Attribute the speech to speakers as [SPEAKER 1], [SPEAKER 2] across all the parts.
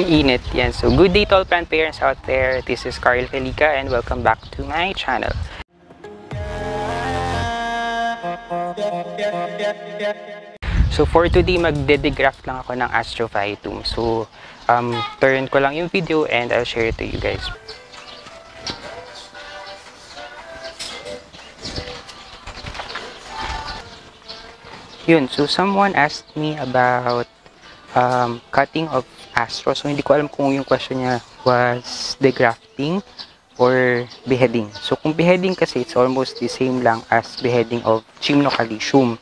[SPEAKER 1] Ang init yan. So, good day to all plant parents out there. This is Carl Felica and welcome back to my channel. So, for today, magde-degraft lang ako ng Astrophytum. So, um, turn ko lang yung video and I'll share it to you guys. Yun, so someone asked me about um, cutting of astro. So, hindi ko alam kung yung question niya was degrafting or beheading. So, kung beheading kasi, it's almost the same lang as beheading of Gymnocalcium.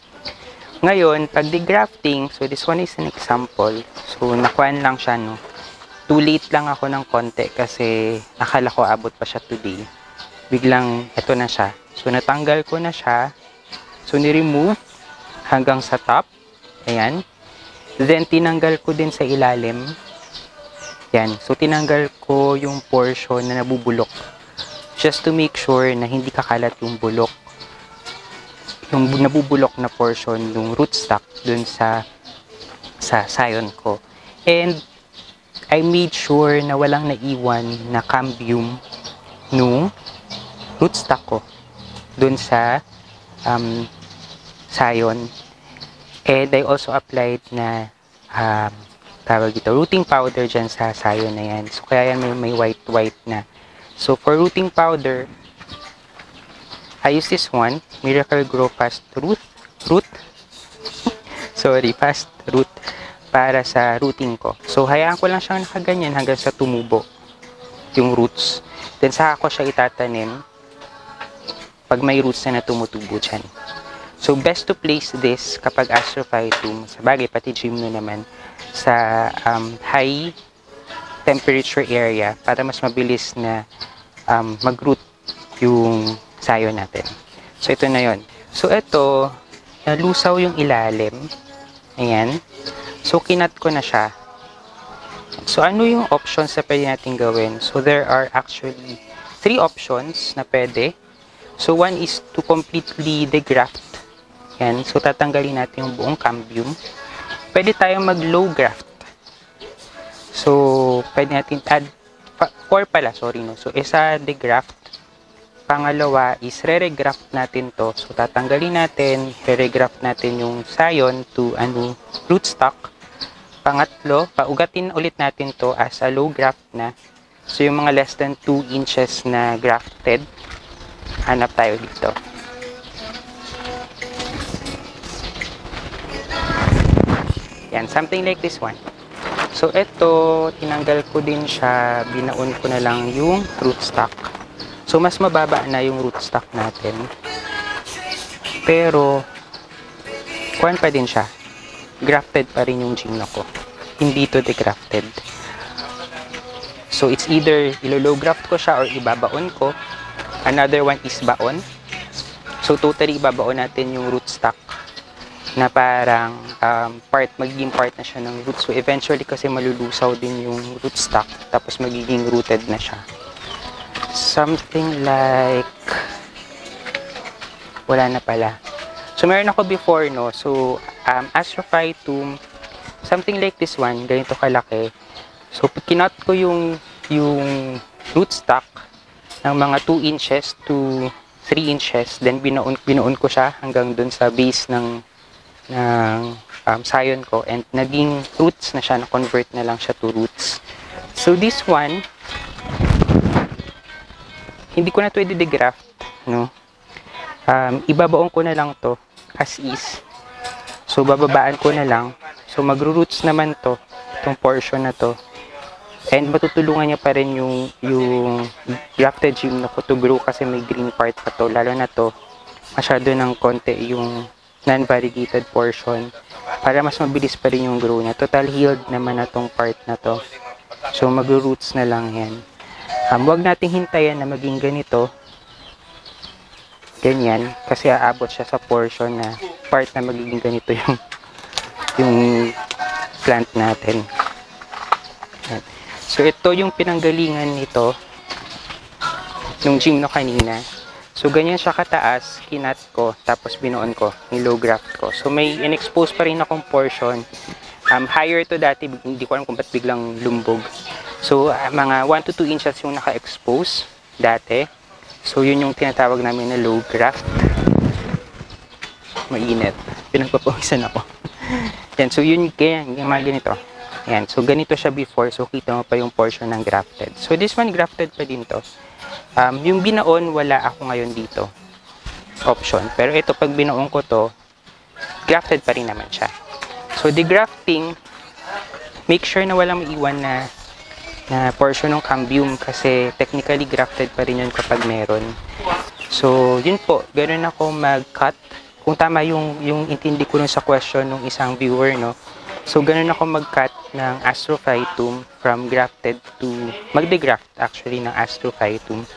[SPEAKER 1] Ngayon, pag degrafting, so this one is an example. So, nakuhaan lang siya, no? Too late lang ako ng konti kasi akala ko abot pa siya today. Biglang, eto na siya. So, natanggal ko na siya. So, ni-remove hanggang sa top. Ayan. Then, tinanggal ko din sa ilalim. Yan. So, tinanggal ko yung portion na nabubulok. Just to make sure na hindi kakalat yung bulok. Yung nabubulok na portion, yung rootstock dun sa sa sayon ko. And, I made sure na walang naiwan na cambium nung rootstock ko dun sa um, sayon. And I also applied na um, tawag dito, rooting powder dyan sa sayon na yan. So, kaya yan may, may white-white na. So, for rooting powder, I use this one, Miracle Grow Fast Root. Root? Sorry, Fast Root para sa rooting ko. So, hayaan ko lang siyang nakaganyan hanggang sa tumubo yung roots. Then, saka ko siya itatanim pag may roots na na tumutubo dyan. So, best to place this kapag astrophytum, sa bagay, pati gymno naman, sa um, high temperature area para mas mabilis na um, mag-root yung sayo natin. So, ito na yon. So, ito, nalusaw yung ilalim. Ayan. So, kinat ko na siya. So, ano yung options na pwede natin gawin? So, there are actually three options na pwede. So, one is to completely degraft yan. So, tatanggalin natin yung buong cambium. Pwede tayong mag-low graft. So, pwede natin add, or pala, sorry no. So, isa degraft. Pangalawa is re-regraft natin to. So, tatanggalin natin, re-regraft natin yung sayon to ano, rootstock. Pangatlo, paugatin ulit natin to as a low graft na. So, yung mga less than 2 inches na grafted, hanap tayo dito. Yan, something like this one. So, ito, tinanggal ko din siya, binaon ko na lang yung rootstock. So, mas mababa na yung rootstock natin. Pero, kuhan pa din siya. Grafted pa rin yung gymno ko. Hindi to degrafted. So, it's either ilo-low graft ko siya or ibabaon ko. Another one is baon. So, totally ibabaon natin yung rootstock na parang um, part, magiging part na siya ng root. So, eventually kasi malulusaw din yung rootstock, tapos magiging rooted na siya. Something like, wala na pala. So, meron ako before, no? So, um, Astrophytum, something like this one, ganito kalaki. So, kinot ko yung, yung rootstock ng mga 2 inches to 3 inches. Then, binoon, binoon ko siya hanggang dun sa base ng ng um, sayon ko and naging roots na siya, na-convert na lang siya to roots. So this one, hindi ko na ito i-degraft, no? Um, ibabaon ko na lang to as is. So bababaan ko na lang. So magro-roots naman to, itong portion na to. And matutulungan niya pa rin yung, yung grafted gym na ko to grow kasi may green part pa to. Lalo na to, masyado ng konti yung non-variegated portion para mas mabilis pa rin yung grow niya. Total healed naman na tong part na to. So, mag-roots na lang yan. Um, huwag nating hintayin na maging ganito. Ganyan. Kasi aabot siya sa portion na part na magiging ganito yung yung plant natin. Yan. So, ito yung pinanggalingan nito nung gymno kanina. So, ganyan siya kataas, kinat ko, tapos binuon ko, nilow graft ko. So, may in-expose pa rin akong portion Um, higher to dati, hindi ko alam kung ba't biglang lumbog. So, ah, mga 1 to 2 inches yung naka-expose dati. So, yun yung tinatawag namin na low graft. Mainit. Pinagpapawisan ako. Yan, so yun, yung mga ganito. Yan, so ganito siya before. So, kita mo pa yung portion ng grafted. So, this one, grafted pa din to. Um, yung binaon, wala ako ngayon dito. Option. Pero ito, pag binaon ko to, grafted pa rin naman siya. So, the grafting, make sure na walang maiwan na na portion ng cambium kasi technically grafted pa rin yun kapag meron. So, yun po, ganun ako mag-cut. Kung tama yung, yung intindi ko nun sa question ng isang viewer, no? So, ganun ako mag-cut ng astrophytum from grafted to, magde-graft actually ng astrophytum